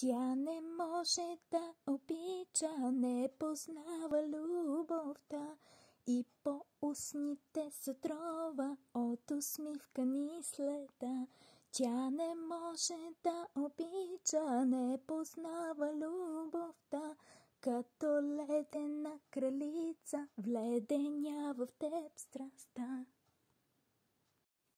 Тя не може да обича, не познава любовта и по устните се трова от усмивка ни следа. Тя не може да обича, не познава любовта, като ледена кралица, вледеня в теб страстта.